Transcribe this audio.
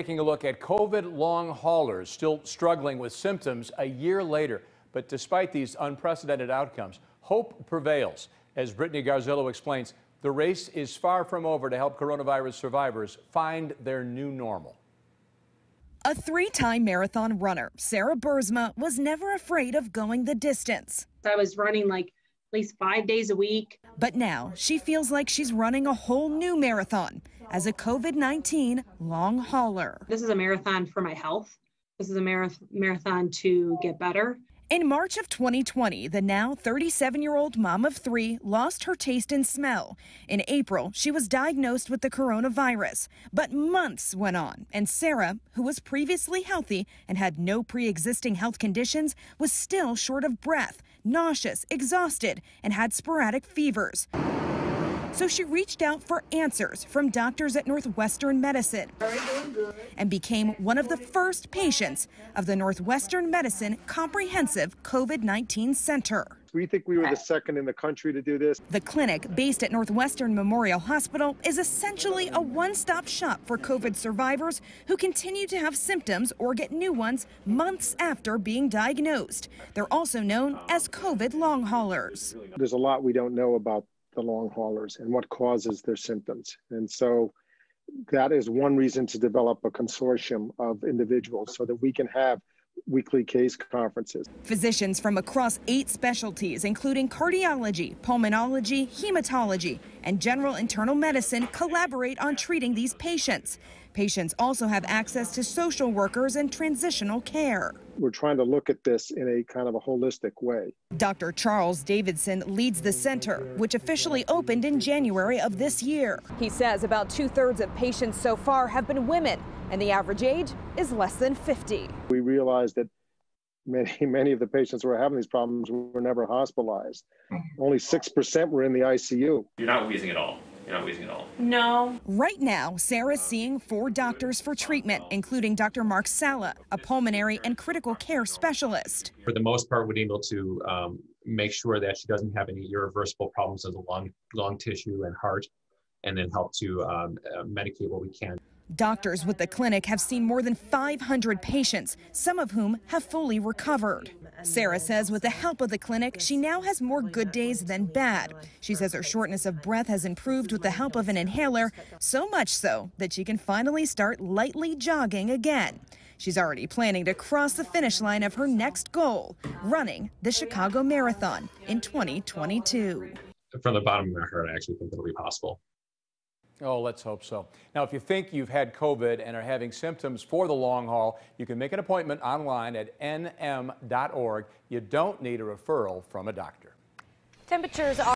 Taking a look at COVID long haulers still struggling with symptoms a year later. But despite these unprecedented outcomes, hope prevails. As Brittany Garzillo explains, the race is far from over to help coronavirus survivors find their new normal. A three time marathon runner, Sara Buursma was never afraid of going the distance. I was running like at least five days a week. But now she feels like she's running a whole new marathon as a COVID 19 long hauler. This is a marathon for my health. This is a marathon to get better. In March of 2020, the now 37 year old mom of three lost her taste and smell. In April, she was diagnosed with the coronavirus. But months went on, and Sara, who was previously healthy and had no pre existing health conditions, was still short of breath, nauseous, exhausted, and had sporadic fevers. So she reached out for answers from doctors at Northwestern Medicine and became one of the first patients of the Northwestern Medicine Comprehensive COVID 19 Center. We think we were the second in the country to do this. The clinic, based at Northwestern Memorial Hospital, is essentially a one stop shop for COVID survivors who continue to have symptoms or get new ones months after being diagnosed. They're also known as COVID long haulers. There's a lot we don't know about the long haulers and what causes their symptoms. And so that is one reason to develop a consortium of individuals so that we can have weekly case conferences. Physicians from across eight specialties, including cardiology, pulmonology, hematology, and general internal medicine, collaborate on treating these patients. Patients also have access to social workers and transitional care. We're trying to look at this in a kind of a holistic way. Dr. Charles Davidson leads the center, which officially opened in January of this year. He says about two thirds of patients so far have been women, and the average age is less than 50. We realized that many, many of the patients who were having these problems were never hospitalized. Mm-hmm. Only 6% were in the ICU. You're not wheezing at all. You're not wheezing at all. No. Right now, Sara's seeing four doctors for treatment, including Dr. Mark Sala, a pulmonary and critical care specialist. For the most part, we're able to um, make sure that she doesn't have any irreversible problems of the lung, lung tissue and heart, and then help to um, uh, medicate what we can. Doctors with the clinic have seen more than 500 patients, some of whom have fully recovered. Sara says with the help of the clinic, she now has more good days than bad. She says her shortness of breath has improved with the help of an inhaler, so much so that she can finally start lightly jogging again. She's already planning to cross the finish line of her next goal, running the Chicago Marathon in 2022. From the bottom of my heart, I actually think it'll be possible. Oh, let's hope so. Now, if you think you've had COVID and are having symptoms for the long haul, you can make an appointment online at nm.org. You don't need a referral from a doctor. Temperatures are